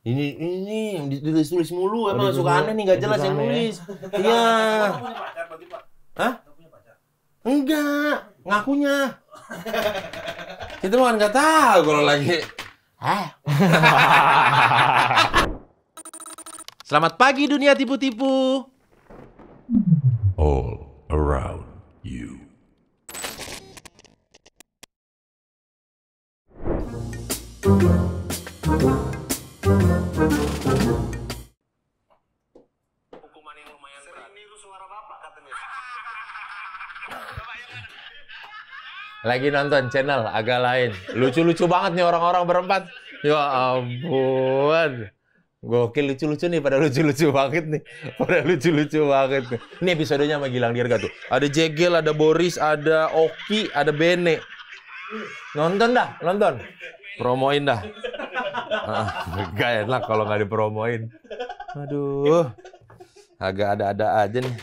Ini ini mulu Oh, emang ditulis suka mulu. aneh nih nggak jelas Suka yang aneh ya. nulis. Iya. Hah? Kamu punya pacar? Enggak, ngakunya. Kita mah kan nggak tahu kalau lagi. Ah. Selamat pagi dunia tipu-tipu. all around you. Hukuman Lagi nonton channel agak lain. Lucu-lucu banget nih orang-orang berempat. Ya ampun. Gokil lucu-lucu nih, pada lucu-lucu banget nih. Pada lucu-lucu banget nih. Ini episodenya sama Gilang Dirga tuh. Ada Jegel, ada Boris, ada Oki, ada Bene. Nonton dah, nonton. Promoin dah. Ah, gak enak kalau nggak dipromoin. Aduh. Agak ada-ada aja nih.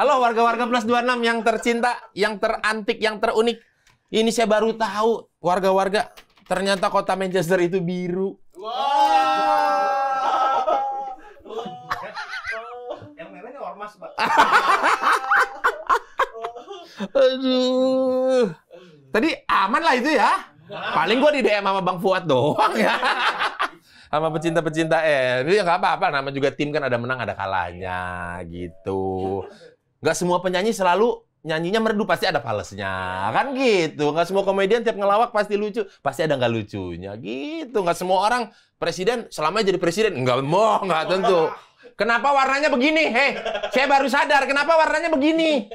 Halo warga-warga plus 26 yang tercinta, yang terantik, yang terunik. Ini saya baru tahu warga-warga ternyata kota Manchester itu biru. Yang merahnya ormas, Pak. Aduh. Tadi aman lah itu ya. Paling gua di DM sama Bang Fuad doang ya. Sama pecinta-pecinta eh, itu ya nggak apa-apa. Nama juga tim kan ada menang ada kalahnya gitu. Nggak semua penyanyi selalu nyanyinya merdu pasti ada falesnya kan gitu. Nggak semua komedian tiap ngelawak pasti lucu, pasti ada nggak lucunya gitu. Nggak semua orang presiden selama jadi presiden nggak mau nggak tentu. Kenapa warnanya begini? Hei, saya baru sadar kenapa warnanya begini.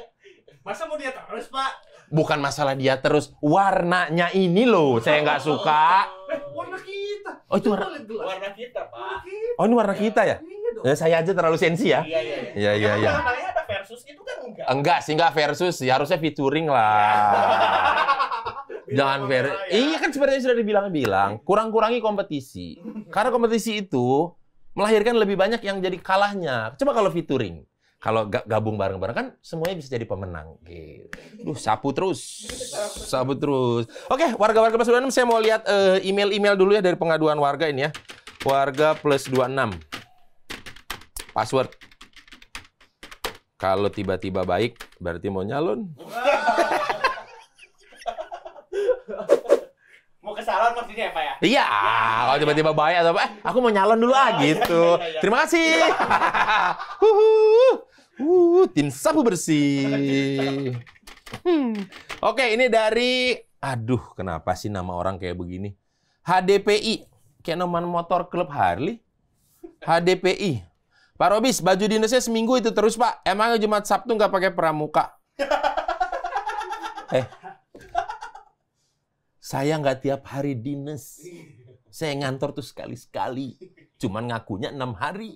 Masa mau dia terus, Pak? bukan masalah dia terus warnanya ini loh saya nggak suka Eh, warna kita. oh itu warna. Warna kita, Pak. oh ini warna kita ya Iya. Ya saya aja terlalu sensi ya Iya, iya, iya iya iya Namanya ada versus itu kan enggak. enggak sih enggak versus sih harusnya featuring lah jangan ver iya kan sebenarnya sudah dibilang-bilang kurang-kurangi kompetisi karena kompetisi itu melahirkan lebih banyak yang jadi kalahnya coba kalau featuring kalau ga- gabung bareng-bareng kan semuanya bisa jadi pemenang. Gitu. Duh, sapu terus. Sapu terus. Oke, warga-warga plus 26 saya mau lihat eh, email-email dulu ya dari pengaduan warga ini ya. Warga plus 26. Password. Kalau tiba-tiba baik, berarti mau nyalon. Mau ke salon maksudnya ya, Pak ya? Iya, kalau tiba-tiba baik atau apa, eh, aku mau nyalon dulu ah gitu. iya, iya. Terima kasih. Huhu. Uh, tin sapu bersih. Hmm. Oke, ini dari aduh, kenapa sih nama orang kayak begini? HDPI, kayak nama motor klub Harley. HDPI. Pak Robis, baju dinasnya seminggu itu terus, Pak. Emangnya Jumat Sabtu nggak pakai pramuka? eh, saya nggak tiap hari dinas. Saya ngantor tuh sekali-sekali. Cuman ngakunya enam hari.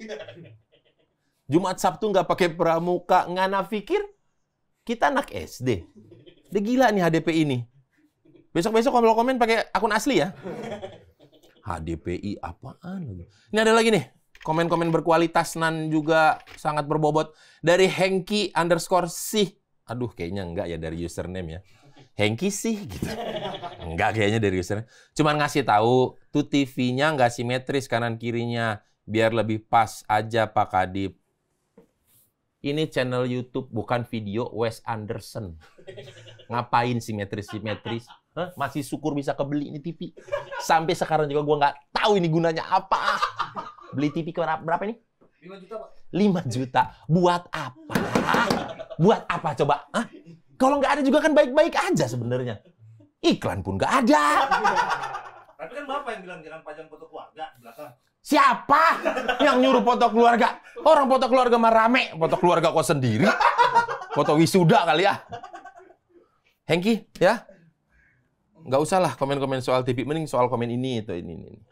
Jumat Sabtu nggak pakai pramuka. Ngana pikir kita anak SD. Dia gila nih HDP ini. Besok-besok kalau komen pakai akun asli ya. HDPI apaan lagi? Ini ada lagi nih. Komen-komen berkualitas nan juga sangat berbobot. Dari Hengki underscore sih. Aduh kayaknya enggak ya dari username ya. Hengki sih gitu. Enggak kayaknya dari username. Cuman ngasih tahu tuh TV-nya nggak simetris kanan kirinya. Biar lebih pas aja Pak Kadip. Ini channel YouTube bukan video Wes Anderson. Ngapain simetris-simetris? Hah? Masih syukur bisa kebeli ini TV. Sampai sekarang juga gua nggak tahu ini gunanya apa. Beli TV ke berapa ini? 5 juta, Pak. 5 juta. Buat apa? Buat apa coba? Hah? Kalau nggak ada juga kan baik-baik aja sebenarnya. Iklan pun nggak ada. Tapi kan Bapak yang bilang jangan pajang foto keluarga di belakang. Siapa yang nyuruh foto keluarga? Orang foto keluarga mah rame. Foto keluarga kok sendiri. Foto wisuda kali ya. Hengki, ya? Nggak usah lah komen-komen soal TV. Mending soal komen ini, itu, ini, ini.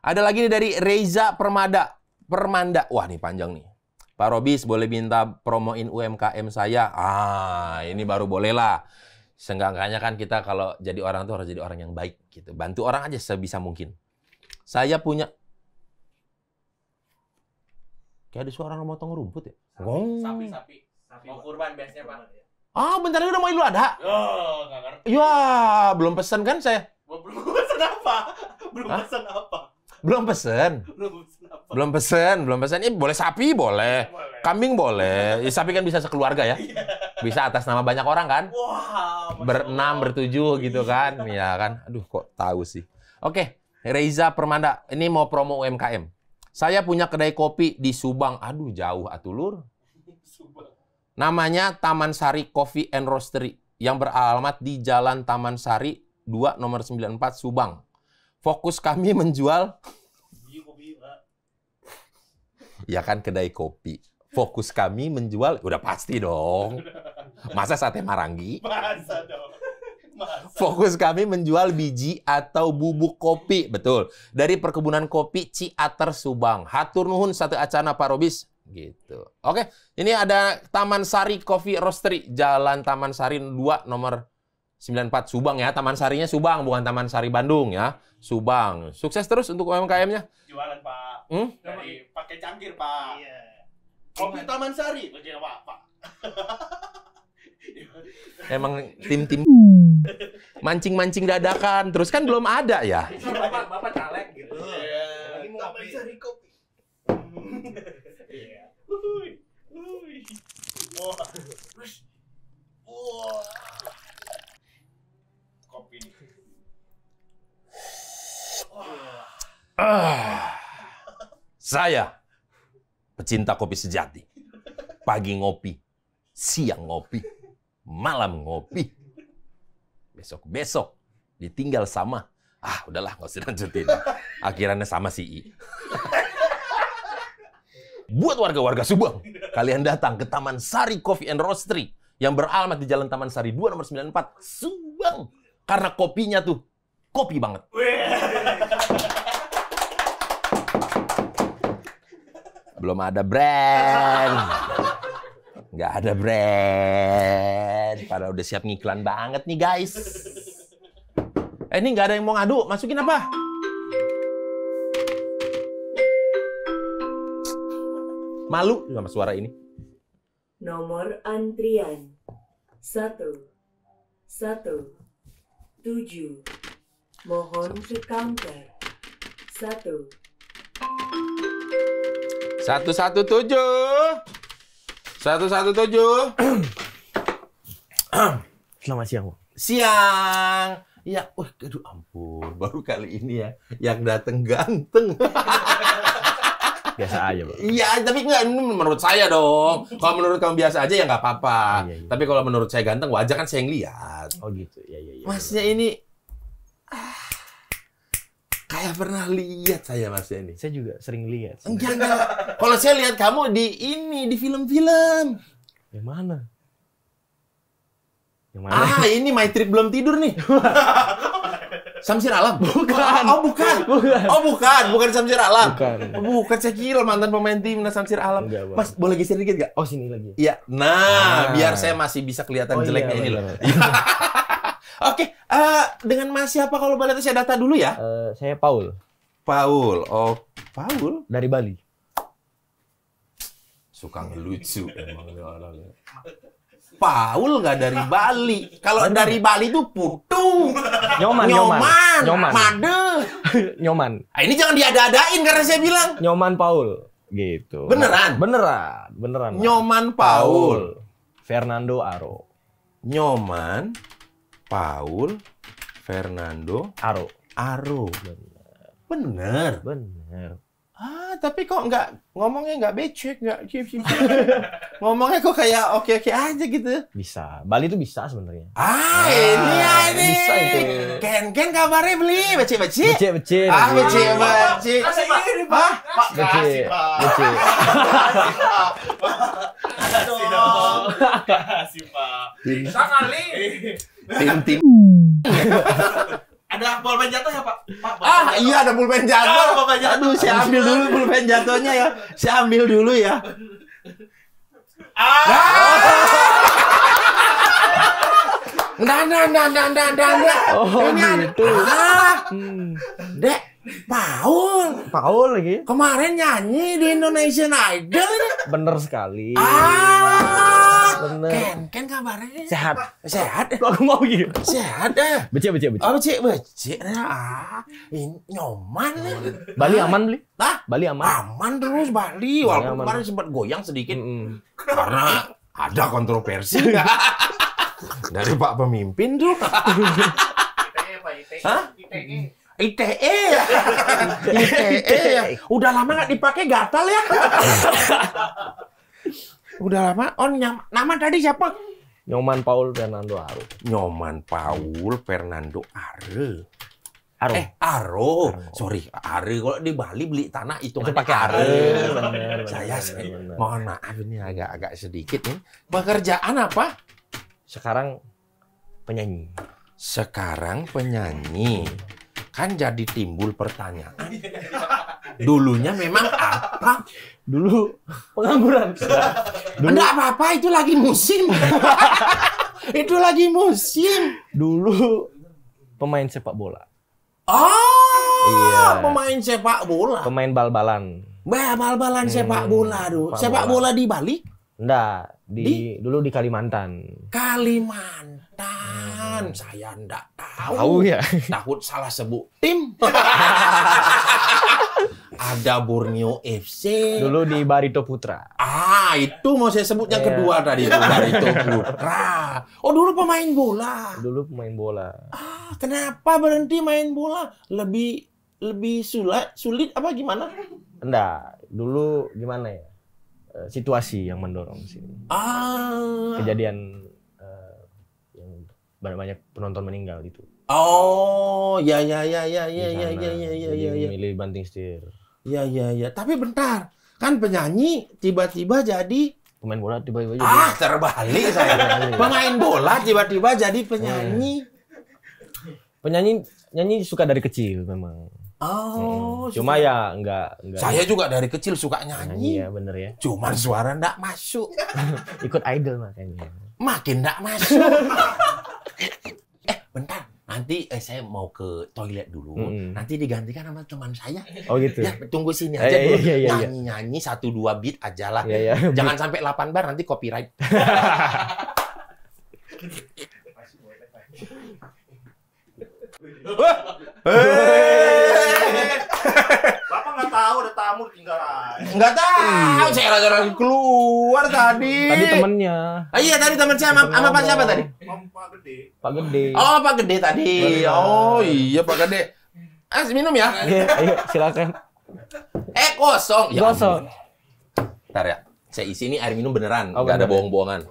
Ada lagi nih dari Reza Permada. Permanda. Wah, nih panjang nih. Pak Robis, boleh minta promoin UMKM saya? Ah, ini baru boleh lah. Seenggak-enggaknya kan kita kalau jadi orang tuh harus jadi orang yang baik gitu. Bantu orang aja sebisa mungkin. Saya punya Kayak ada suara motong rumput ya? Gong. Sapi, sapi. Sapi, Mau kurban biasanya, Pak. Ah, bentar lagi udah mau Idul Adha. Oh, ngerti. Ya, belum pesan kan saya. Belum pesan apa? Belum Hah? pesan apa? Belum pesen. Belum pesen, belum pesen. Ini boleh sapi, boleh. Boleh. Kambing boleh. Ya, sapi kan bisa sekeluarga ya. Bisa atas nama banyak orang kan? Masya Berenam, bertujuh gitu kan. Iya kan? Aduh kok tahu sih. Oke, Reza Permanda. Ini mau promo UMKM. Saya punya kedai kopi di Subang. Aduh jauh atulur. Subang. Namanya Taman Sari Coffee and Roastery yang beralamat di Jalan Taman Sari 2 nomor 94 Subang. Fokus kami menjual ya kan kedai kopi. Fokus kami menjual udah pasti dong. Masa sate marangi? Masa dong. Masa. Fokus kami menjual biji atau bubuk kopi, betul. Dari perkebunan kopi Ciater Subang. Hatur nuhun satu acana Pak Robis. Gitu. Oke, ini ada Taman Sari Coffee Roastery, Jalan Taman Sari 2 nomor 94 Subang ya. Taman Sarinya Subang, bukan Taman Sari Bandung ya. Subang. Sukses terus untuk UMKM-nya. Jualan, Pak. Hmm? Dari pakai cangkir, Pak. Iya. Kopi Taman Sari. Betul, Pak. Pak. Emang tim-tim mancing-mancing dadakan. Terus kan belum ada ya. Bapak, bapak caleg gitu. Iya. Lagi mau Taman. Sari kopi. Iya. Wah. Wah. Kopi nih. Wah. Ah, saya pecinta kopi sejati. Pagi ngopi, siang ngopi, malam ngopi. Besok-besok ditinggal sama. Ah, udahlah, nggak usah lanjutin. Akhirnya sama si I. Buat warga-warga Subang, kalian datang ke Taman Sari Coffee and Roastery yang beralamat di Jalan Taman Sari 2 nomor 94, Subang. Karena kopinya tuh kopi banget. Belum ada brand. Nggak ada brand. Padahal udah siap ngiklan banget nih guys. Eh ini nggak ada yang mau ngadu. Masukin apa? Malu sama suara ini. Nomor antrian satu satu tujuh. Mohon ke counter satu. Satu satu tujuh. Satu satu tujuh. Selamat siang, Bu. Siang. Ya, wah, aduh ampun, baru kali ini ya yang dateng ganteng. Biasa aja, Pak. Iya, tapi enggak menurut saya dong. Kalau menurut kamu biasa aja ya nggak apa-apa. Iya, iya. Tapi kalau menurut saya ganteng, wajar kan saya yang lihat. Oh gitu. Ya, ya, ya. Masnya ini kayak pernah lihat saya masnya ini. Saya juga sering lihat. Enggak, enggak. Kalau saya lihat kamu di ini di film-film. Yang mana? Yang mana? Ah, ini My Trip belum tidur nih. Samsir Alam? Bukan. Oh, bukan. Bukan. Oh, bukan. Bukan Samsir Alam. Bukan. Oh, bukan. Saya kira mantan pemain timnas Samsir Alam. Enggak, Bang. Mas, boleh geser dikit nggak? Oh, sini lagi. Iya. Nah, Ah. biar saya masih bisa kelihatan Oh, jeleknya iya, ini loh. Oke, eh, dengan Mas siapa kalau boleh saya data dulu ya? Eh, saya Paul Paul. Oh, Paul. dari Bali. Suka ngelucu emang orangnya. Paul nggak dari Bali. Kalau dari Bali itu putu, Nyoman, nyoman. nyoman, made. Nyoman. Ah, ini jangan diada-adain karena saya bilang Nyoman Paul. Gitu. Beneran? Beneran. Beneran. Nyoman Paul. Fernando Aro. Nyoman Paul Fernando Aro. Aro. Bener. Bener. Bener. Ah, tapi kok nggak ngomongnya nggak becek, nggak cip cip. ngomongnya kok kayak oke oke aja gitu. Bisa. Bali itu bisa sebenarnya. Ah, ini ya ini. bisa itu. Ken Ken kabarnya beli beci beci. Becek, becek. Ah, beci beci. Kasih Pak. Ah, Pak, kasih, Becek. Pak. Becek. Kasih dong. Kasih, Pak. tim Bisa kali. Tim tim. Ada bolpen jatuh ya, Pak? Pak, Ah, jatuh. iya ada pulpen Ah, jatuh. pulpen jatuh. Aduh, saya ambil dulu pulpen jatuhnya ya. Saya ambil dulu ya. Ah, Nggak, nggak, nggak, nggak, nggak, nggak, nggak. Oh, Ini gitu. Ah, Hmm. Dek, Paul. Paul lagi. Kemarin nyanyi di Indonesian Idol. Bener sekali. Ah, Bener. Ken, Ken kabarnya Sehat. sehat, Kok aku mau gitu? sehat eh. Becek, becek, becek. Oh, becek, becek. Ah, ini nyoman. Bali aman, Bli? Hah? Bali aman? Aman terus Bali, walaupun aman. kemarin sempat goyang sedikit Mm-mm. karena ada kontroversi dari Pak pemimpin tuh. Hah? ITE. Ya. ITE ya. Udah lama nggak dipakai gatal ya. Udah lama. Oh, nyam- nama tadi siapa? Nyoman Paul Fernando Aro. Nyoman Paul Fernando Are. Aro. Eh, Aro. Aro. Sorry, Are. Kalau di Bali beli tanah itu Itu pakai. Bener, bener, Saya bener. mohon maaf ini agak-agak sedikit nih. Pekerjaan apa? Sekarang penyanyi. Sekarang penyanyi. Kan jadi timbul pertanyaan. Dulunya memang apa? Dulu pengangguran. Dulu, Enggak apa-apa, itu lagi musim. itu lagi musim. dulu pemain sepak bola. Oh, Iya. pemain sepak bola. Pemain bal-balan. Bah, bal-balan Hmm, sepak bola, tuh. sepak Sepak bola. bola di Bali? Enggak, di, dulu di Kalimantan. Kalimantan. Saya enggak tahu. Tahu ya? Takut salah sebut tim. Ada Borneo FC. Dulu di Barito Putra. Ah, itu mau saya sebut yang Iya. kedua tadi itu dari itu Putra. Oh, dulu pemain bola. Dulu pemain bola. Ah, kenapa berhenti main bola? Lebih lebih sulit sulit apa gimana? Enggak, dulu gimana ya? Eh, Situasi yang mendorong sini. Ah. Kejadian eh, yang banyak banyak penonton meninggal itu. Oh, ya ya ya ya ya ya ya ya ya Jadi ya ya. Milih banting setir. Ya ya ya. Tapi bentar. Kan penyanyi tiba-tiba jadi Pemain bola tiba-tiba jadi ah terbalik saya. Pemain bola tiba-tiba jadi penyanyi. penyanyi nyanyi suka dari kecil memang. Oh, Mm. Cuma ya enggak enggak saya juga dari kecil suka nyanyi nyanyi. ya bener ya. Cuman suara ndak masuk. Ikut idol makanya. Makin ndak masuk. eh, bentar. Nanti eh, saya mau ke toilet dulu. Mm-mm. Nanti digantikan sama teman saya. Oh gitu. Ya, tunggu sini Eh, aja dulu. iya, iya, iya. Nyanyi-nyanyi satu dua beat aja lah. Iya ya. Jangan sampai 8 bar nanti copyright. Bapak nggak tahu ada tamu tinggal aja. Enggak tahu, saya lagi keluar tadi. Tadi temennya Ah, iya tadi teman saya sama, sama Pak siapa tadi? Pak Gede. Pak Gede. Oh, Pak Gede tadi. Oh, iya Pak Gede. Eh, minum ya? Iya, ayo silakan. Eh, kosong. Ya Kosong. Ntar ya. Saya isi ini air minum beneran, Oh, nggak ada bohong-bohongan.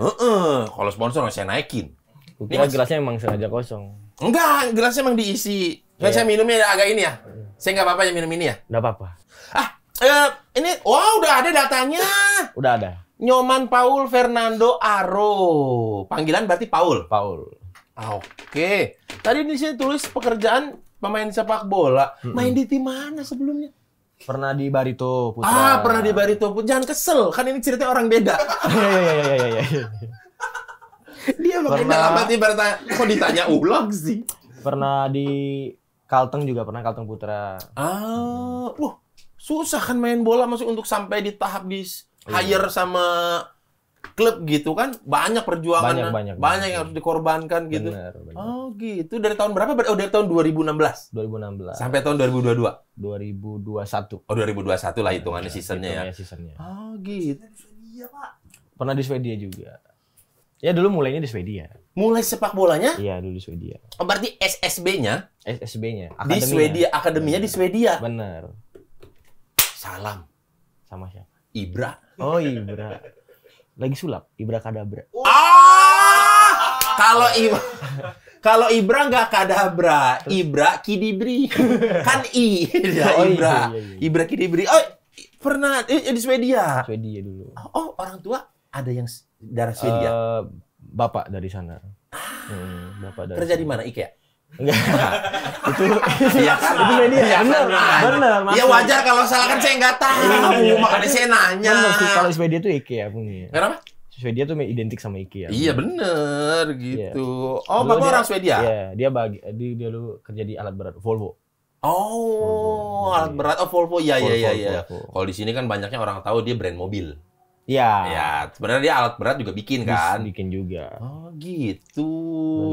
Heeh, kalau sponsor saya naikin. Mas. gelasnya emang sengaja kosong. Enggak, gelasnya emang diisi. Kan Iya. saya minumnya agak ini ya. Saya nggak apa-apa ya minum ini ya. Enggak apa-apa. Ah, eh, ini, wow, udah ada datanya. Udah ada. Nyoman Paul Fernando Aro. Panggilan berarti Paul. Paul. Ah, Oke. Tadi di sini tulis pekerjaan pemain sepak bola. Main di tim mana sebelumnya? Pernah di Barito Putra. Ah, pernah di Barito pun. Jangan kesel, kan ini ceritanya orang beda. Iya iya iya iya iya. iya. Dia makanya Pernah. dalam hati bertanya, kok ditanya ulang sih? Pernah di Kalteng juga pernah Kalteng Putra. Ah, wah, susah kan main bola masuk untuk sampai di tahap di hire sama klub gitu kan? Banyak perjuangan, Banyak, kan? banyak, banyak banyak. yang harus dikorbankan gitu. Benar. Oh, gitu. Dari tahun berapa? Oh, dari tahun 2016 2016 sampai tahun 2022. 2021. Oh, 2021 lah hitungannya seasonnya ya. Seasonnya. Oh, gitu. Iya Pak. Pernah di Swedia juga. Ya dulu mulainya di Swedia. Mulai sepak bolanya, Iya dulu di Swedia. oh, berarti SSB-nya SSB-nya. di Swedia, akademinya di Swedia. Benar. Salam, Sama siapa? Ibra. Oh Ibra. Lagi sulap. Ibra Kadabra. Ah! Kalau Ibra kalau Ibra nggak kadabra, Ibra Kidibri. kan I ya, Oh, iya, Ibra. iya, iya. Ibra Kidibri. Oh, pernah eh, di Swedia. Swedia dulu. Oh, orang tua ada yang darah Swedia. Eh, bapak dari sana. Hmm, bapak dari Kerja di mana? IKEA. Enggak. itu Iya kan? itu Swedia. Iya kan? Benar. Benar. Ya masuk. wajar kalau salah kan saya nggak tahu, makanya saya nanya. Sih kalau Swedia tuh IKEA punya. Kenapa? Swedia tuh identik sama IKEA. Iya bener gitu. Oh, Dulu bapak orang Swedia. Iya, dia bagi dia, dia dulu kerja di alat berat Volvo. Oh, Volvo. alat berat. Oh, Volvo. Iya, iya, Volvo, iya, iya. Volvo. Kalau di sini kan banyaknya orang tahu dia brand mobil. Iya. Ya, sebenarnya dia alat berat juga bikin kan. Bikin juga. Oh gitu.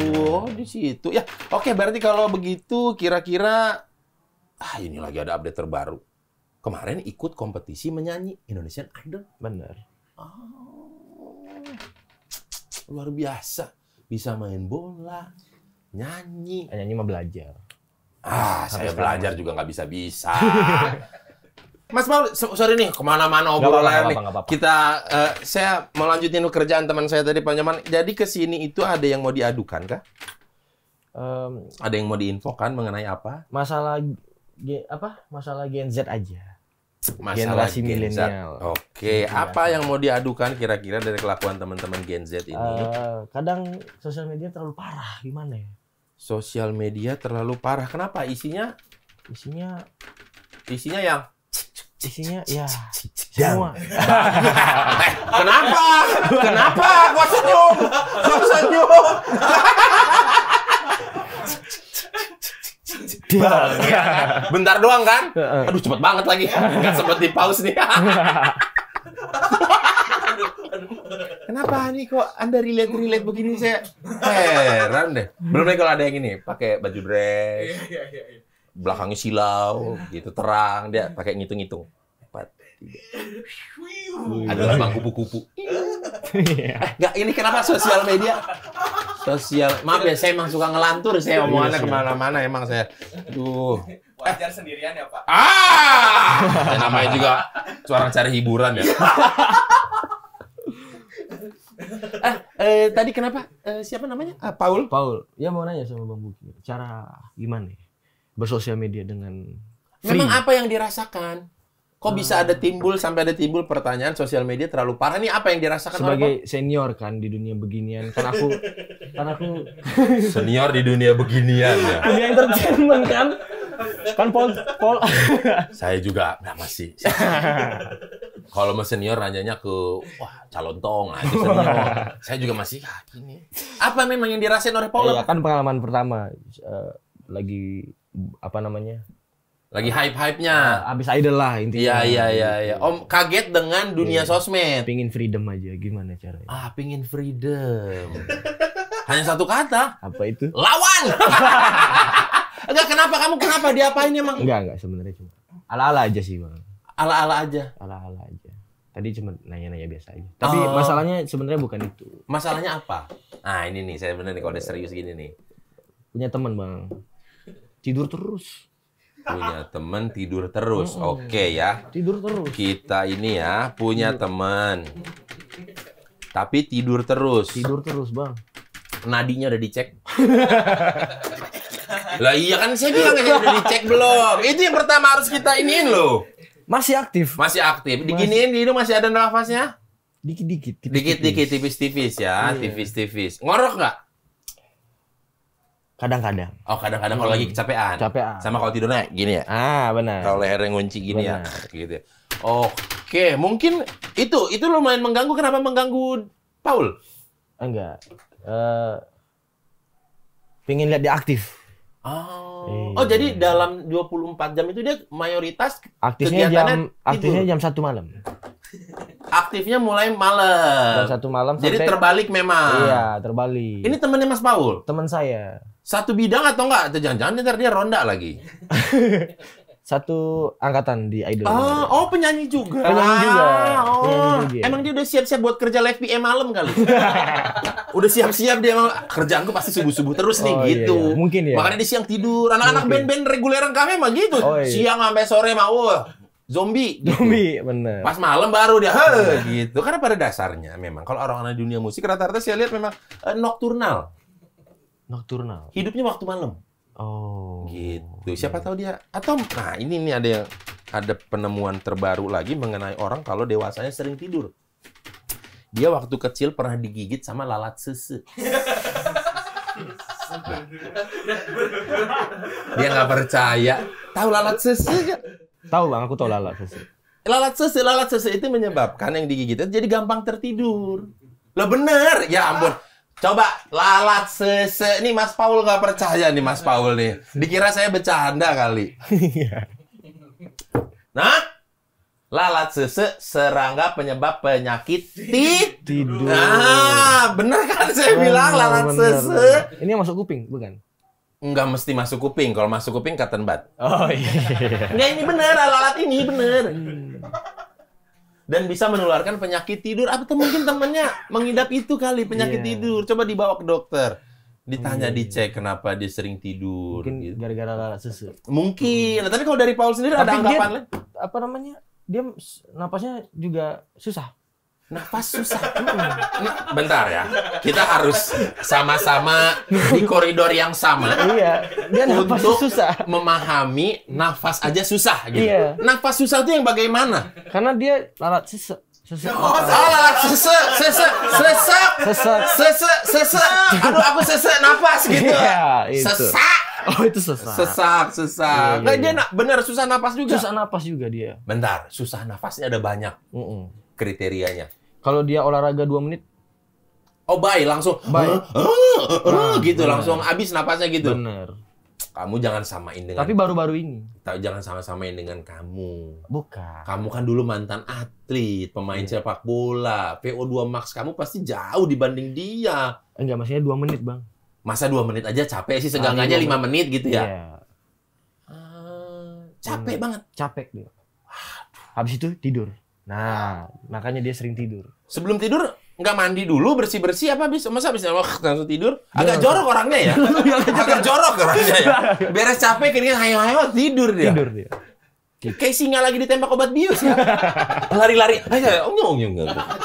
Benar. Oh di situ. Ya, oke berarti kalau begitu kira-kira ah ini lagi ada update terbaru. Kemarin ikut kompetisi menyanyi Indonesian Idol. Bener. Oh, luar biasa. Bisa main bola, nyanyi. Nyanyi mah belajar. Ah, Sampai saya belajar juga nggak bisa-bisa. Mas Paul, so- sorry nih, ke mana-mana obrolan nih. apa-apa, nggak apa-apa. Kita, eh, saya mau lanjutin kerjaan teman saya tadi, Pak Nyaman. Jadi ke sini itu ada yang mau diadukan kah? Em, Ada yang mau diinfokan mengenai apa? masalah ge- apa? Masalah Gen Z aja. Masalah Generasi Gen Z. milenial. Oke, Gitu apa yang mau diadukan kira-kira dari kelakuan teman-teman Gen Z ini? Eh, kadang sosial media terlalu parah gimana ya? Sosial media terlalu parah. Kenapa? Isinya, Isinya isinya yang isinya ya semua. Kenapa? Kenapa? Gua senyum. Gua senyum. Bentar doang kan? Aduh cepet banget lagi. Nggak sempet di pause nih. Kenapa nih kok Anda relate-relate begini saya heran deh. Belum lagi kalau ada yang ini pakai baju dress, belakangnya silau, gitu terang, dia pakai ngitung-ngitung. Empat, tiga. Ada lambang kupu-kupu. Eh, nggak, ini kenapa sosial media? Sosial, maaf ya, saya emang suka ngelantur, saya omongannya ke mana-mana, emang saya. Duh. Wajar sendirian ya Pak. Ah, ya, namanya juga seorang cari hiburan ya. eh, eh, tadi kenapa? Eh, siapa namanya? Ah, Paul. Paul, ya mau nanya sama Bang Buki, cara gimana ya? Bersosial media dengan free? Memang apa yang dirasakan? Kok bisa ada timbul sampai ada timbul pertanyaan sosial media terlalu parah? Ini apa yang dirasakan sebagai senior kan di dunia beginian kan aku kan aku senior di dunia beginian ya? dunia entertainment kan kan Paul Paul Saya juga nah masih. Kalau mau senior nanyanya ke wah calon tong, senior. Saya juga masih ah, gini. Apa memang yang dirasain oleh Paul? ya kan pengalaman pertama eh, lagi apa namanya Lagi hype-hype-nya. abis idol lah intinya iya iya iya. Om kaget dengan dunia Iya. sosmed. pingin freedom aja gimana caranya Ah, pingin freedom. Hanya satu kata, apa itu lawan. Enggak kenapa kamu kenapa diapain emang? enggak enggak sebenarnya cuma ala ala aja sih bang Ala-ala aja. ala ala aja tadi cuma nanya nanya biasa aja tapi Oh. masalahnya sebenarnya bukan itu Masalahnya apa? Nah, ini nih saya bener nih kalau udah serius gini nih. punya teman bang tidur terus Punya temen tidur terus. Oke ya. tidur terus Kita ini ya punya teman. Tapi tidur terus. tidur terus bang Nadinya udah dicek. lah iya kan saya bilang ya udah dicek belum. Itu yang pertama harus kita iniin loh. masih aktif Masih aktif. Diginiin di hidung masih ada nafasnya? dikit dikit Dikit-dikit tipis-tipis ya, Iya. tipis-tipis. Ngorok nggak? Kadang-kadang Oh, kadang-kadang kalau lagi kecapean. capean Sama kalau tidurnya gini ya. ah benar Kalau lehernya ngunci gini ya, Benar. gitu. ya. Oke, mungkin itu itu lumayan mengganggu. Kenapa mengganggu Paul? enggak eh pengen lihat dia aktif Oh, Iya. oh jadi dalam 24 jam itu dia mayoritas aktifnya jam aktifnya tidur. jam satu malam aktifnya mulai malam. jam satu malam Jadi sampai terbalik memang. iya terbalik Ini temennya Mas Paul. teman saya Satu bidang atau enggak? Atau jangan-jangan ntar dia ronda lagi. satu angkatan di idol Ah, oh penyanyi juga. Penyanyi juga. Ah, Oh, Penyanyi juga. emang dia udah siap-siap buat kerja live PM malam kali. udah siap-siap dia emang kerjaanku pasti subuh-subuh terus nih Oh, iya, gitu. iya. Mungkin ya. Makanya dia siang tidur. Anak-anak band-band reguleran kami mah gitu. Oh, iya. Siang sampai sore mah wah, zombie. gitu. Zombie bener Pas malam baru dia "Heh," gitu. Karena pada dasarnya memang kalau orang-orang di dunia musik rata-rata saya lihat memang eh, nocturnal. Nocturnal Hidupnya waktu malam. oh Gitu. Siapa tahu dia atau nah ini nih ada yang ada penemuan terbaru lagi mengenai orang kalau dewasanya sering tidur. Dia waktu kecil pernah digigit sama lalat sese. Dia nggak percaya. Tahu lalat sese nggak? tahu bang aku tahu lala sesi Lalat sese, lalat sese itu menyebabkan yang digigit itu jadi gampang tertidur. Lah bener, ya ampun. Coba lalat sese, nih Mas Paul nggak percaya nih Mas Paul nih. Dikira saya bercanda kali. Nah, Lalat sese serangga penyebab penyakit tid. Tidur. Ah, bener kan saya bilang Bener, lalat bener, sese. bener. Ini yang masuk kuping, bukan? Enggak mesti masuk kuping. Kalau masuk kuping cotton bud. Oh iya. Enggak ini bener, lalat ini bener. Dan bisa menularkan penyakit tidur. Apa tuh mungkin temennya mengidap itu kali penyakit Iya. tidur. Coba dibawa ke dokter. Ditanya, iya. dicek kenapa dia sering tidur. Mungkin gitu. gara-gara lalat susu. Mungkin. Nah, tapi kalau dari Paul sendiri ada Tapi dia- anggapan lain? Apa namanya? Dia napasnya juga susah. Nafas susah. Ini, bentar ya. Kita harus sama-sama di koridor yang sama iya, dia napas Untuk- susah. memahami nafas aja susah gitu. Iya. Nafas susah itu yang bagaimana? Karena dia lalat sesek. Sesek. Oh, salah. Sese, sese, sesak, Sesek. sese, sese. Aduh, aku sese nafas gitu. Iya, itu. Sesak, Oh, itu sesak. sesak, sesak. Iya, Nah, iya, dia iya. na- benar susah napas juga. Susah napas juga dia. Bentar, susah nafasnya ada banyak Mm-mm. kriterianya. Kalau dia olahraga 2 menit, Oh, baik, langsung. Baik. "Eh, eh, eh," Nah, gitu, benar. langsung habis napasnya gitu. bener. Kamu jangan samain dengan Tapi baru-baru ini. Ta- jangan sama-samain dengan kamu. Bukan. Kamu kan dulu mantan atlet, pemain Iya. sepak bola. PO2 max kamu pasti jauh dibanding dia. Enggak, maksudnya 2 menit, Bang. Masa dua menit aja capek sih, iya, lima menit gitu ya. Iya. Ah, capek banget. Capek dia. Habis itu tidur. Nah, makanya dia sering tidur. Sebelum tidur nggak mandi dulu bersih bersih apa habis? Masa habis? Wah, langsung tidur. Agak jorok orangnya ya? Agak jorok orangnya ya? Beres capek keringat hayo hayo tidur dia. Tidur dia. kayak singa lagi ditembak obat bius ya? Lari-lari. Ayo onyong onyong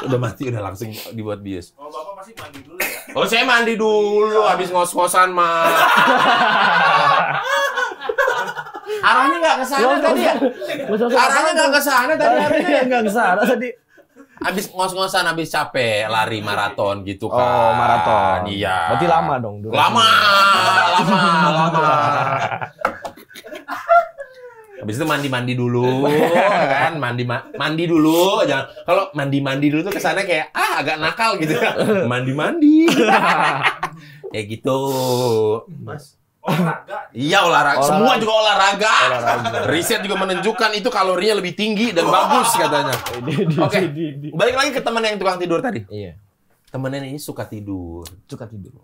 udah mati udah langsung dibuat bius. Kalau bapak pasti mandi dulu ya. oh saya mandi dulu habis ngos-ngosan mah arahnya nggak ke sana tadi ya? arahnya nggak ke sana tadi ya? Enggak ke sana tadi. habis ngos-ngosan habis capek lari maraton gitu kan Oh, maraton. iya. Berarti lama dong durasinya. lama lama lama. Habis itu mandi mandi dulu kan? Mandi ma- mandi dulu jangan. Kalau mandi mandi dulu tuh kesannya kayak ah agak nakal gitu. Mandi mandi kayak gitu. Mas, olahraga. iya olahraga. Olahraga. semua juga olahraga. Olahraga. riset juga menunjukkan itu kalorinya lebih tinggi dan bagus katanya Oke. di- balik lagi ke teman yang tukang tidur tadi Iya, temennya ini suka tidur suka tidur.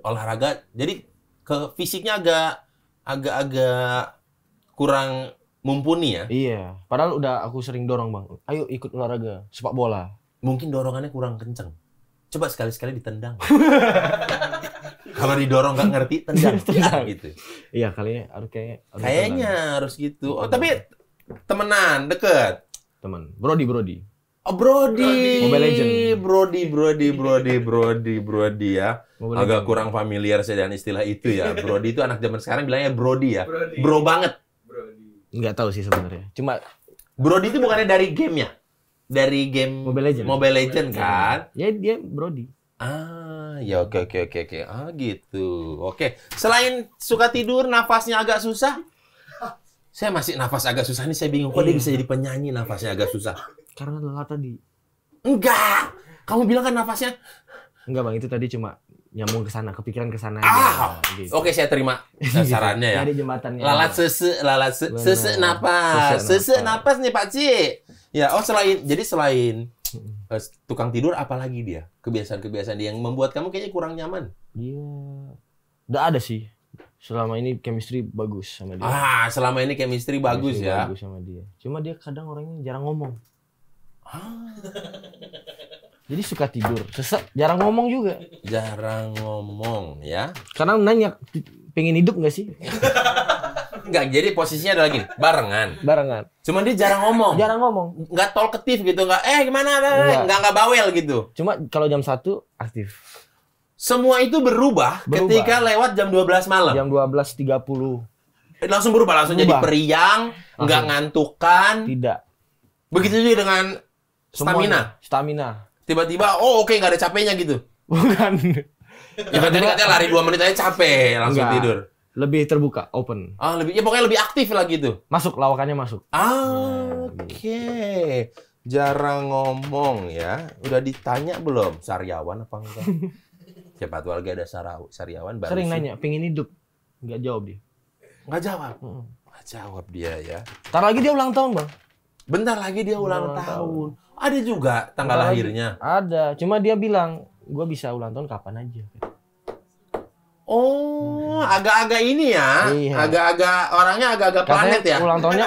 olahraga jadi ke fisiknya agak agak-agak kurang mumpuni ya Iya, padahal udah aku sering dorong, Bang. Ayo ikut olahraga, sepak bola. mungkin dorongannya kurang kenceng coba sekali-sekali ditendang kalau didorong nggak ngerti tendang Tendang. gitu Iya, kali harus kayak harus kayaknya harus gitu oh tapi temenan deket teman. Brody, Brody. Oh Brody, Mobile Legend. Brody, Brody, Brody, Brody, Brody ya. Mobile Agak Legend. kurang familiar saya dengan istilah itu ya. Brody itu anak zaman sekarang bilangnya Brody ya. Brody. Bro banget. Brody. Nggak tahu sih sebenarnya. Cuma Brody itu bukannya dari game ya? Dari game Mobile Legend. Mobile Legend kan? ya dia Brody. Ah, ya oke oke oke oke. Ah gitu. Oke. Selain suka tidur, nafasnya agak susah. Saya masih nafas agak susah nih, saya bingung kok dia Iya. bisa jadi penyanyi nafasnya agak susah. Karena lelah tadi. Enggak. Kamu bilang kan nafasnya Enggak, Bang. Itu tadi cuma nyambung ke sana, kepikiran ke sana Ah, gitu. Oke, saya terima sarannya ya. Jembatannya. Lalat sese, lalat se, Benar. sese napas, Sesek sese napas. nih Pak Cik. Ya, oh selain jadi selain eh, tukang tidur apalagi dia? Kebiasaan-kebiasaan dia yang membuat kamu kayaknya kurang nyaman. Dia udah ada sih. Selama ini chemistry bagus sama dia. Ah, selama ini chemistry bagus Chemistry ya. Bagus sama dia. Cuma dia kadang orangnya jarang ngomong. Ah, Jadi suka tidur, sesek, jarang ngomong juga. jarang ngomong ya. Karena nanya, pengen hidup nggak sih? Enggak, jadi posisinya adalah gini, barengan. Barengan. Cuman dia jarang ngomong. Jarang ngomong. Nggak talkative gitu, nggak eh gimana, Enggak. nggak nggak bawel gitu. Cuma kalau jam 1 aktif. Semua itu berubah, Berubah. ketika lewat jam 12 malam. Jam 12.30 Eh, langsung berubah langsung jadi Berubah. periang nggak Langsung. ngantukan tidak. begitu juga dengan stamina Semuanya. Stamina. tiba-tiba oh oke nggak ada capeknya gitu Bukan. ya kan tadi katanya lari dua menit aja capek langsung Enggak. tidur Lebih terbuka, open. ah lebih ya pokoknya lebih aktif lah gitu Masuk lawakannya masuk. ah oke jarang ngomong ya udah ditanya belum sariawan apa enggak siapa tuh lagi ada sarau sariawan baru Sering nanya, pengen hidup. Nggak jawab dia. nggak jawab Mm. nggak jawab dia ya Ntar lagi dia ulang tahun, Bang. Bentar lagi dia ulang, Ulang tahun. Ada juga tanggal Bentar lagi. lahirnya. Ada, cuma dia bilang gue bisa ulang tahun kapan aja. Oh, agak-agak ini ya. Iya. Agak-agak orangnya agak-agak planet ya. ulang tahunnya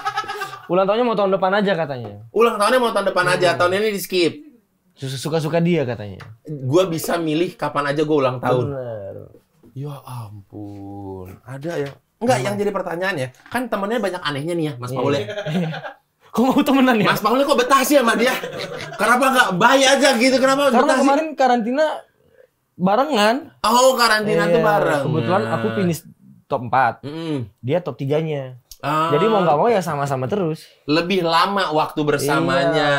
ulang tahunnya mau tahun depan aja katanya. Ulang tahunnya mau tahun depan Iya. aja. Tahun ini di skip. Suka-suka dia katanya. Gua bisa milih kapan aja gue ulang tahun. Bener. Ya ampun. Ada ya. Enggak, yang jadi pertanyaan ya. Kan temennya banyak anehnya nih ya, Mas Iya. Paul ya. Kok mau temenan ya? Mas Paul kok betah sih sama dia? Kenapa nggak bayi aja gitu? Kenapa Karena betah sih? kemarin karantina barengan. Oh, karantina tuh Iya, bareng. Kebetulan aku finish top 4, Mm-mm. dia top 3-nya. Ah, Jadi mau nggak mau ya sama-sama terus. lebih lama waktu bersamanya.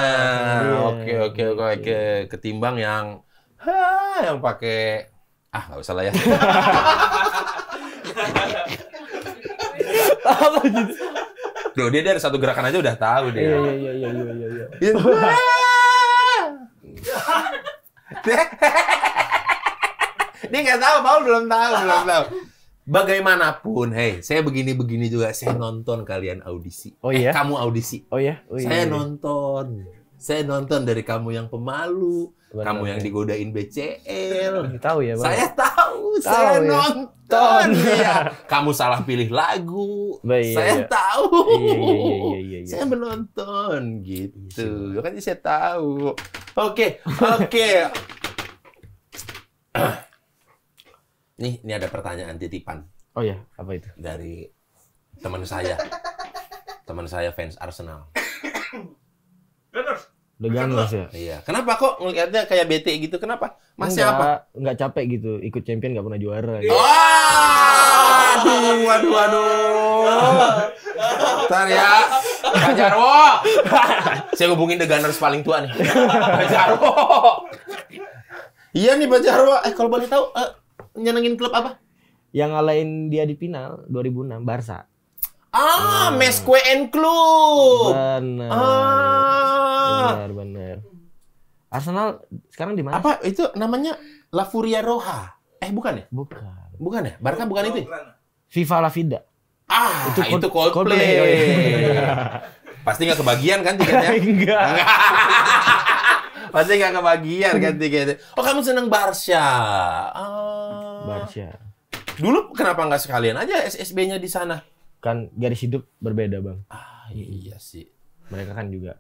Iya. Oke, oke, oke, oke. Ketimbang yang ha, yang pakai ah nggak usah lah ya. Gitu? Loh, dia dari satu gerakan aja udah tahu dia. Iya iya iya iya iya iya. iya. Iya. Dia nggak tahu, Paul belum tahu, belum tahu. Bagaimanapun, hey, saya begini-begini juga, saya nonton kalian audisi. Oh Eh, iya? kamu audisi. Oh ya? Oh, iya, saya iya. nonton. Saya nonton dari kamu yang pemalu, Benar, kamu yang ya. digodain BCL. Tahu ya, Bang. Saya tahu, Tahu saya ya. nonton. ya. Kamu salah pilih lagu. Baik, iya, saya iya. tahu. Iya iya iya iya iya. iya. Saya menonton Iya gitu. kan saya tahu. Oke, oke. Nih, ini ada pertanyaan titipan Oh ya, apa itu? dari teman saya. Teman saya fans Arsenal. Gunners ya? Iya. Kenapa kok ngelihatnya kayak bete gitu? Kenapa? Masih Enggak, apa? Enggak capek gitu. Ikut champion enggak pernah juara. Gitu. Wah! Aduh, aduh, aduh. Ntar ya. Pak Jarwo. Saya hubungin The Gunners paling tua nih. Pak Jarwo. Iya nih Pak Jarwo. Eh kalau boleh tahu, eh, nyenengin klub apa? Yang ngalahin dia di final 2006 Barca. Ah, Mesque and Club. Benar. Ah. Benar, benar. Arsenal sekarang di mana? Apa itu namanya? La Furia Roja. Eh bukan ya? Bukan. Bukan ya? Barca bukan itu. ya? Viva la Vida. Ah, itu, Itu Coldplay. Cold- Coldplay. Oh, iya. Pasti nggak kebagian kan tiketnya? Enggak. Pasti nggak kebagian kan tiketnya. Oh kamu seneng Barca? Ah. Barca. Dulu kenapa nggak sekalian aja SSB-nya di sana? Kan garis hidup berbeda, Bang. Ah iya sih, Mereka kan juga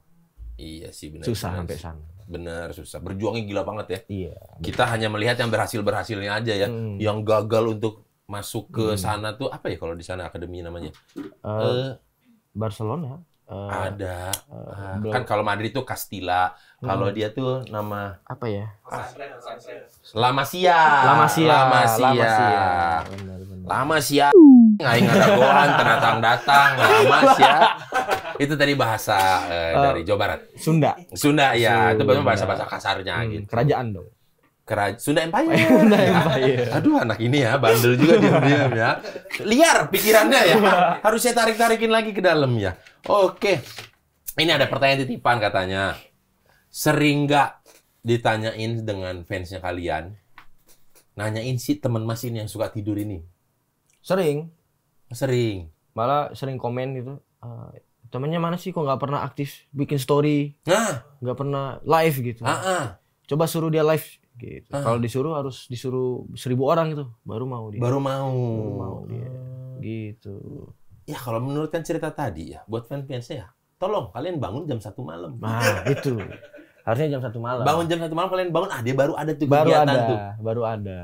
iya sih benar. susah benar sampai sana. Bener susah. Berjuangnya gila banget ya. Iya. Kita hanya melihat yang berhasil berhasilnya aja ya. Hmm. Yang gagal untuk masuk ke Hmm. sana tuh apa ya kalau di sana akademi namanya? Eh, Eh, Barcelona. Eh, ada. eh, Ah, belum- kan kalau Madrid tuh Castilla. Kalau Hmm. dia tuh nama apa ya? La Masia. Lama Sia. Lama Sia. Lama Sia. Benar, benar. Lama Sia. Aing ada goan, datang datang. Lama Sia. Itu tadi bahasa eh, Eh, dari Jawa Barat. Sunda. Sunda ya, itu Sunda. bahasa bahasa kasarnya Hmm, gitu. kerajaan dong. Kera- Sunda Empire. Sunda Empire. Aduh anak ini ya, bandel juga diam-diam ya. Liar pikirannya ya. Harus saya tarik-tarikin lagi ke dalam ya. Oke. Ini ada pertanyaan titipan katanya. Sering nggak ditanyain dengan fansnya kalian? Nanyain si teman mas ini yang suka tidur ini. Sering. Sering. Malah sering komen gitu. eh, temennya mana sih kok nggak pernah aktif bikin story, Nah, nggak pernah live gitu. ah, ah. Coba suruh dia live gitu. Ah. Kalau disuruh harus disuruh seribu orang gitu, baru mau dia. baru mau. Baru mau dia. Gitu. Ya kalau menurut kan cerita tadi ya, buat fans-fansnya ya, tolong kalian bangun jam satu malam. Nah, itu. Harusnya jam satu malam. Bangun jam satu malam kalian bangun, ah dia baru ada tuh baru kegiatan ada, tuh. baru ada.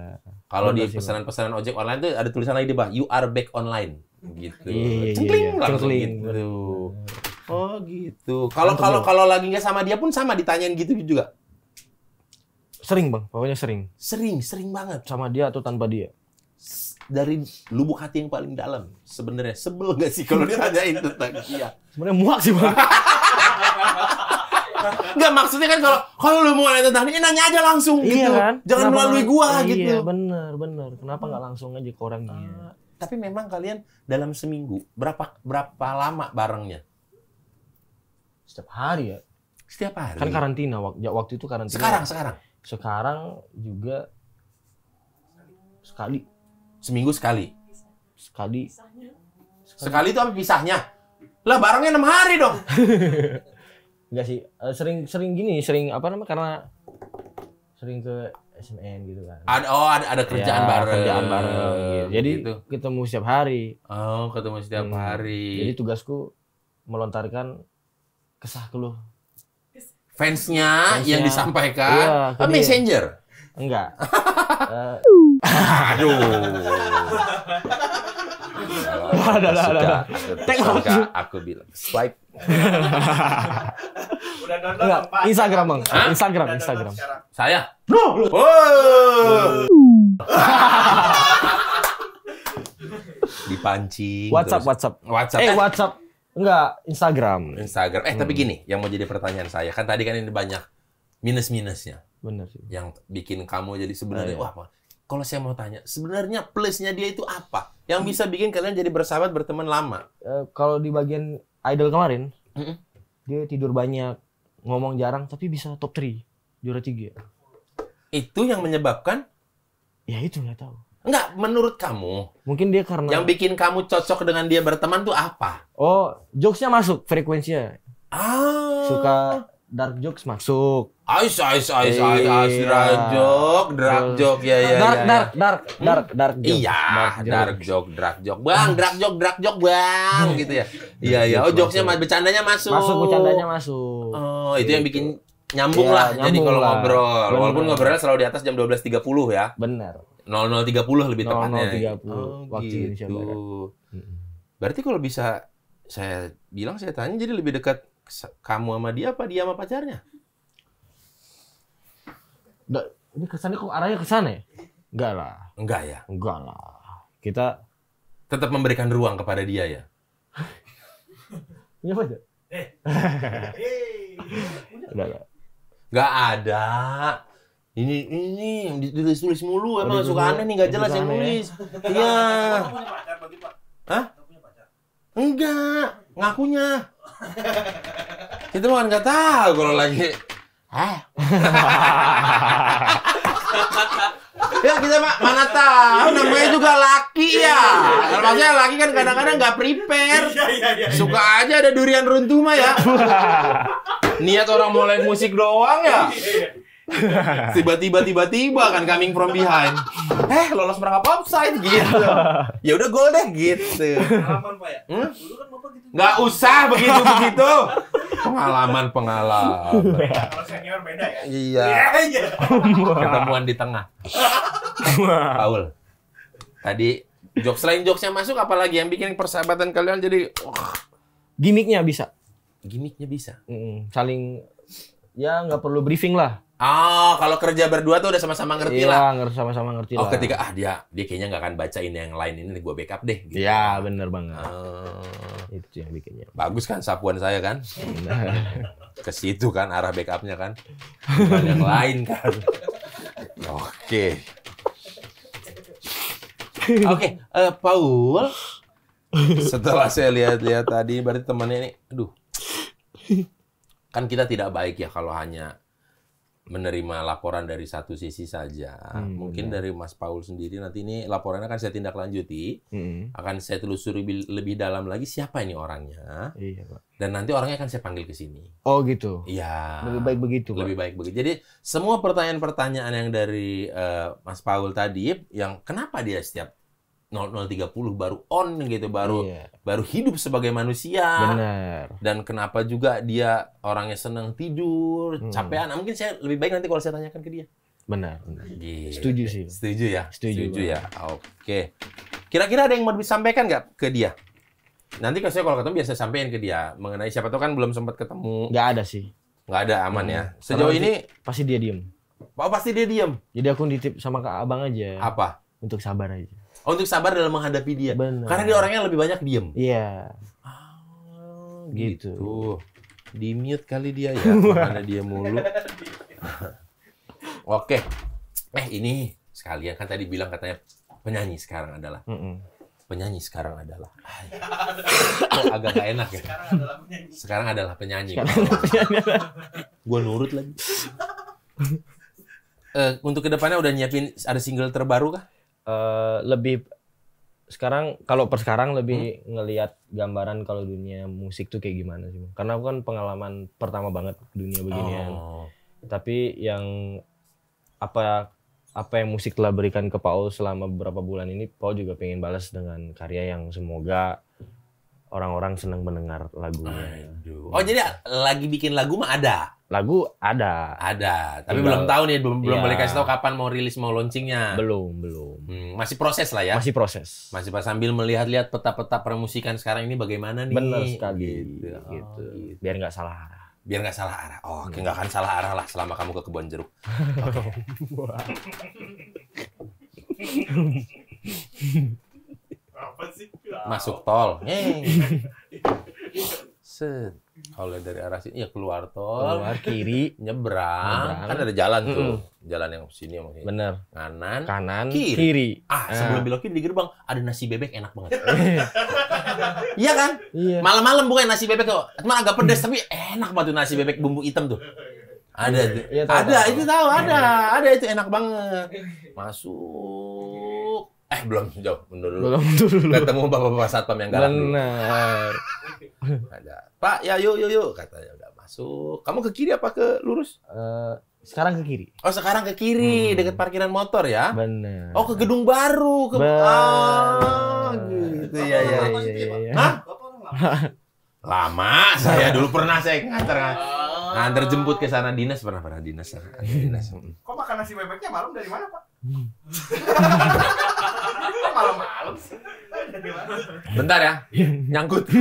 Kalau di pesanan-pesanan ojek online tuh ada tulisan lagi di bawah, you are back online. Gitu. Iya, iya, iya, Cengkling iya. langsung Cengkling. gitu. Oh gitu. Kalau kalau kalau lagi nggak sama dia pun sama ditanyain gitu juga. Sering bang, pokoknya sering. Sering, sering banget. Sama dia atau tanpa dia. Dari lubuk hati yang paling dalam. Sebenarnya sebel nggak sih kalau ditanyain tentang dia? Sebenarnya muak sih bang. Nggak maksudnya kan kalau kalau lu mau nanya tentang dia nanya aja langsung gitu. iya kan? Jangan Kenapa melalui gua iya, gitu. bener, bener. Kenapa nggak langsung aja ke orangnya? Ah, Tapi memang kalian dalam seminggu berapa berapa lama barengnya? Setiap hari ya. Setiap hari. Kan karantina, ya, waktu itu karantina. sekarang sekarang Sekarang juga sekali. seminggu sekali. Sekali. Sekali itu apa pisahnya? Lah barangnya enam hari dong. Enggak sih, eh, sering sering gini, sering apa namanya karena sering ke SMN gitu kan. Ada oh ada ada kerjaan Ya, bareng. Kerjaan bareng gitu. Jadi Gitu. ketemu setiap hari. Oh, ketemu setiap Hmm. hari. Jadi tugasku melontarkan kesah keluh. Fansnya Fansnya. yang disampaikan Iya, oh, dia. messenger. Enggak. Eh, Aduh. Ada, ada, ada, Suka aku bilang swipe. Udah nonton enggak. Instagram, Bang. Instagram, Instagram. Saya. Oh. Dipancing. WhatsApp, terus. WhatsApp. WhatsApp. Eh, Eh, WhatsApp. Enggak, Instagram. Instagram. Eh, Hmm. tapi gini, yang mau jadi pertanyaan saya kan tadi kan ini banyak minus-minusnya Bener sih. yang bikin kamu jadi sebenarnya Ah, iya. wah? Kalau saya mau tanya, sebenarnya plusnya dia itu apa? Yang bisa bikin kalian jadi bersahabat berteman lama? Eh, kalau di bagian idol kemarin, Mm-mm. dia tidur banyak, ngomong jarang, tapi bisa top 3, juara 3. Itu yang menyebabkan Ya itu nggak tahu. enggak menurut kamu Mungkin dia karena yang bikin kamu cocok dengan dia berteman tuh apa? oh jokesnya masuk frekuensinya. Ah. Suka dark jokes masuk. Ais, ais, ais, ais, ais, Iya. drag joke, drag Betul. joke, ya, ya, dark, ya, dark, dark, dark, dark joke. Iya, joke. dark joke, drag joke, bang, drag joke, drag joke, bang, gitu ya. Iya, iya. Oh, jokesnya, bercandanya masuk. Masuk bercandanya masuk. Oh, itu yang bikin nyambung Iya, lah. Jadi nyambung kalau lah. ngobrol, Bener. walaupun ngobrolnya selalu di atas jam 12.30 ya. Benar. 00.30 lebih tepatnya. 00.30 waktu Indonesia gitu. Barat. Mm-mm. Berarti kalau bisa saya bilang saya tanya jadi lebih dekat kamu sama dia apa dia sama pacarnya? Da- ini kesannya kok arahnya ke sana ya? Enggak lah. Enggak ya. Enggak lah. Kita Tetap memberikan ruang kepada dia ya. ini apa aja? Hei. Udah, udah. Nggak ada. Ini ini yang ditulis-tulis mulu Oh, emang ditulis suka aneh nih nggak Suka jelas yang ya. nulis. Iya. Hah? Kamu punya pacar? Enggak, ngakunya. Kita mah kan nggak tahu kalau lagi. Hah? ya kita mah mana tahu namanya juga laki ya. Kalau maksudnya laki kan kadang-kadang nggak prepare. Iya, iya, iya. Suka aja ada durian runtuh mah ya. Niat orang mau live musik doang ya. Tiba-tiba tiba-tiba kan coming from behind. Eh, lolos merangkap offside gitu. Ya udah gol deh gitu. Pengalaman Pak ya? Hmm? Dulu kan Bapak gitu. Nggak usah begitu-begitu. Pengalaman pengalaman. Kalau senior beda ya? Iya. iya. Ketemuan di tengah. Paul. Tadi jokes selain jokesnya masuk apalagi yang bikin persahabatan kalian jadi wah, Gimiknya bisa. gimmicknya bisa. Mm, saling ya nggak perlu briefing lah. Oh, kalau kerja berdua tuh udah sama-sama ngerti lah. Iya, ngerti sama-sama ngerti Oh, lah. ketika ah dia dia kayaknya nggak akan baca ini yang lain ini gue backup deh. Gitu. Iya, bener banget. Oh, Itu yang bikinnya. bagus kan sapuan saya kan? Ke situ kan arah backupnya kan? Bukan yang lain kan? Oke. Oke, eh, Paul. Setelah saya lihat-lihat tadi, berarti temannya ini, aduh. Kan kita tidak baik ya kalau hanya menerima laporan dari satu sisi saja. Hmm, Mungkin benar. dari Mas Paul sendiri nanti ini laporannya akan saya tindak lanjuti, mm, akan saya telusuri lebih, lebih dalam lagi siapa ini orangnya, iya, Pak. dan nanti orangnya akan saya panggil ke sini. Oh, gitu. Iya. Lebih baik begitu, Pak. Lebih baik begitu. Jadi semua pertanyaan-pertanyaan yang dari eh, Mas Paul tadi, yang kenapa dia setiap 0030 baru on gitu, baru Iya, baru hidup sebagai manusia, benar. dan kenapa juga dia orangnya senang tidur, Hmm. capean. Nah, mungkin saya lebih baik nanti kalau saya tanyakan ke dia. Benar, benar. Gitu. Setuju sih. Setuju ya. Setuju, ya. Oke. Kira-kira ada yang mau disampaikan nggak ke dia? Nanti kalau saya kalau ketemu biasa sampaikan ke dia mengenai siapa tahu kan belum sempat ketemu. Nggak ada sih. Nggak ada aman ya. Hmm. Sejauh Karena ini, Pasti dia diem. oh, pasti dia diam. Jadi aku nitip sama kak abang aja. Apa? Untuk sabar aja. Oh, untuk sabar dalam menghadapi dia. Benar. Karena dia orangnya lebih banyak diem. Iya. Oh, Gitu. Di mute kali dia ya, karena dia mulu. Oke. Eh ini sekalian kan tadi bilang katanya penyanyi sekarang adalah Mm-mm. penyanyi sekarang adalah. Agak gak enak ya. Sekarang adalah penyanyi. Sekarang adalah penyanyi. Gue nurut lagi. Eh, untuk ke depannya udah nyiapin ada single terbaru kah? Eh, lebih sekarang kalau per sekarang lebih ngelihat gambaran kalau dunia musik tuh kayak gimana sih Bang? karena aku kan pengalaman pertama banget dunia beginian Oh. tapi yang apa apa yang musik telah berikan ke Paul selama beberapa bulan ini Paul juga pengen balas dengan karya yang semoga orang-orang senang mendengar lagunya Aduh. Oh jadi lagi bikin lagu mah ada, lagu ada ada. Tapi Tinggal- belum tahu nih, belum belum Iya. boleh kasih tahu kapan mau rilis mau launchingnya. belum belum Hmm, masih proses lah ya. Masih, masih proses pas sambil melihat-lihat peta-peta permusikan sekarang ini bagaimana nih. benar sekali Gitu. gitu, Oh, gitu. biar nggak salah arah Biar nggak salah arah. Oh, oke nggak akan salah arah lah selama kamu ke kebun jeruk. Apa sih? Masuk tol. Set. Kalau dari arah sini ya keluar tol, keluar kiri nyebrang. Nyebrang. Kan ada jalan tuh. Mm-mm. Jalan yang sini yang sini. bener Kanan. kanan Kiri. kiri, Ah, Ah. sebelum belokin di gerbang ada nasi bebek enak banget. Iya kan? iya Malam-malam bukan nasi bebek kok. Cuma agak pedes tapi enak banget tuh nasi bebek bumbu hitam tuh. Ada tuh. Iya, tahu, ada, tahu. itu tahu, ada. Ada itu enak banget. Masuk. Eh, belum jauh mundur dulu. belum dulu Ketemu bapak-bapak satpam yang galak benar Ada. Pak, ya yuk yuk yuk katanya udah masuk. Kamu ke kiri apa ke lurus? Eh, sekarang ke kiri Oh, sekarang ke kiri, Hmm. dekat parkiran motor ya. benar Oh, ke gedung baru, ke Bener. Ah, gitu ya ya. iya, iya, iya. Hah? Lama. Lama saya dulu pernah saya nganter nganter jemput ke sana dinas pernah pernah dinas sana. dinas. Kok makan nasi bebeknya malam dari mana, Pak? Kok malam-malam sih? Dari mana? Bentar ya, nyangkut.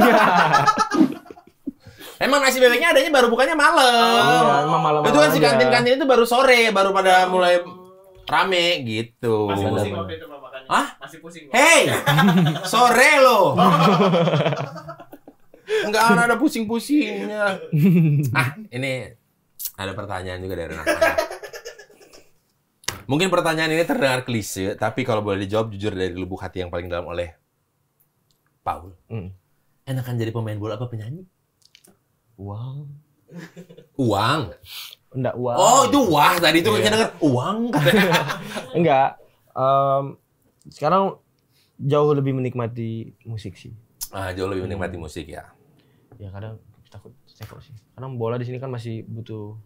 Emang nasi bebeknya adanya baru bukannya malam. Iya, emang malam itu kan si kantin-kantin itu baru sore, baru pada mulai rame gitu. Masih pusing waktu itu. Hah? Masih pusing. Pak. Hei, sore loh. Enggak ada pusing-pusingnya. Ah, ini ada pertanyaan juga dari anak Mungkin pertanyaan ini terdengar klise, tapi kalau boleh dijawab jujur dari lubuk hati yang paling dalam oleh Paul. Hmm. Enakan jadi pemain bola apa penyanyi? Wow. Uang. Enggak uang. Oh, itu wah tadi itu Iya. kita denger uang. Enggak. Em, sekarang jauh lebih menikmati musik sih. Ah, jauh lebih menikmati musik ya. Ya kadang takut sekok sih. Karena bola di sini kan masih butuh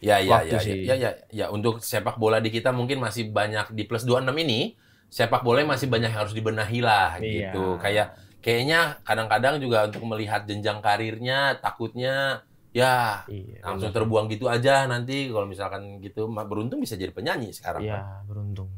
Ya, ya, Waktu ya, sih. ya, ya, ya, untuk sepak bola di kita mungkin masih banyak di plus 26 ini, sepak bola masih banyak yang harus dibenahi lah Iya. gitu. Kayak kayaknya kadang-kadang juga untuk melihat jenjang karirnya takutnya ya iya. langsung terbuang gitu aja nanti kalau misalkan gitu beruntung bisa jadi penyanyi sekarang. Iya. Kan. Beruntung.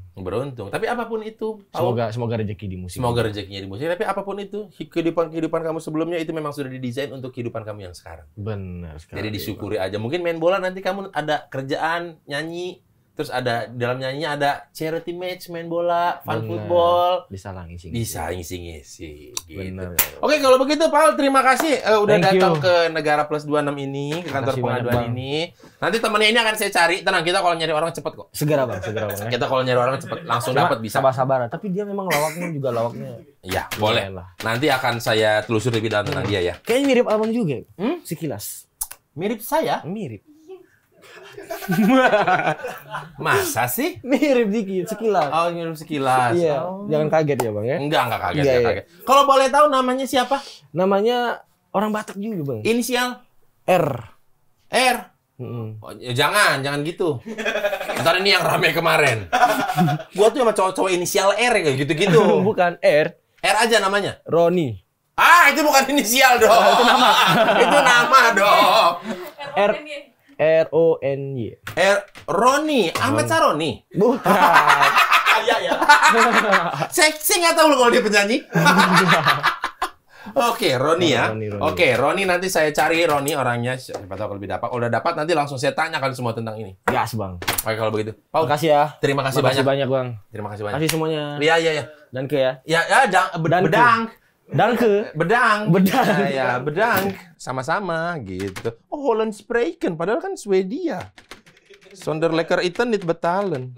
Tapi apa pun itu, Paul, Semoga semoga rezeki di musik. semoga rezekinya di musik, tapi apa pun itu, hi- kehidupan-kehidupan kamu sebelumnya itu memang sudah didesain untuk kehidupan kamu yang sekarang. Benar sekali. Jadi disyukuri aja. Mungkin main bola nanti kamu ada kerjaan, nyanyi, terus ada dalam nyanyinya ada charity match, main bola, fun Bener. football, Bisa lah ngisi. bisa ngisi-ngisi gitu. Oke, kalau begitu Paul, terima kasih eh, udah Thank datang you. ke Negara Plus 26 ini, ke kantor pengaduan ini. Nanti temennya ini akan saya cari. Tenang, kita kalau nyari orang cepet kok. Segera bang, segera bang. ya. Kita kalau nyari orang cepet langsung dapat bisa. Sabar-sabar. Tapi dia memang lawaknya juga lawaknya. Iya, boleh. lumayan lah. Nanti akan saya telusuri lebih dalam tentang dia ya. Kayaknya mirip abang juga. Hmm? Sekilas. Mirip saya? Mirip. Masa sih? Mirip dikit, sekilas. Oh, mirip sekilas. Iya, Oh. jangan kaget ya bang ya. Enggak, enggak kaget, enggak iya. kaget. Kalau boleh tahu namanya siapa? Namanya orang Batak juga bang. Inisial R. R. Mm-mm. Oh, ya jangan, jangan gitu. Ntar ini yang rame kemarin. Gua tuh sama cowok-cowok inisial R kayak gitu-gitu. Bukan R, R aja namanya. Roni. Ah, itu bukan inisial dong. itu nama. itu nama dong. R R O N Y. R Roni, Ahmad Saroni. Bukan. Iya, ya. Saya saya nggak tahu loh kalau dia penyanyi. Oke, Roni ya. Roni, Roni. Oke, Roni nanti saya cari Roni orangnya. Siapa tahu kalau lebih dapat. Kalau udah dapat nanti langsung saya tanyakan semua tentang ini. Gas bang. Oke, kalau begitu. Paul, Makasih ya. terima kasih Makasih banyak. banyak bang. Terima kasih banyak. Kasih semuanya. Iya, iya, iya. Dan ke ya. Ya, ya, dang, Dan ke- bedang. Danke. Bedang. Bedang. ya ya, bedang. Sama-sama gitu. Oh, Holland Spreken. Padahal kan Swedia. Sonder lekker iten dit betalen.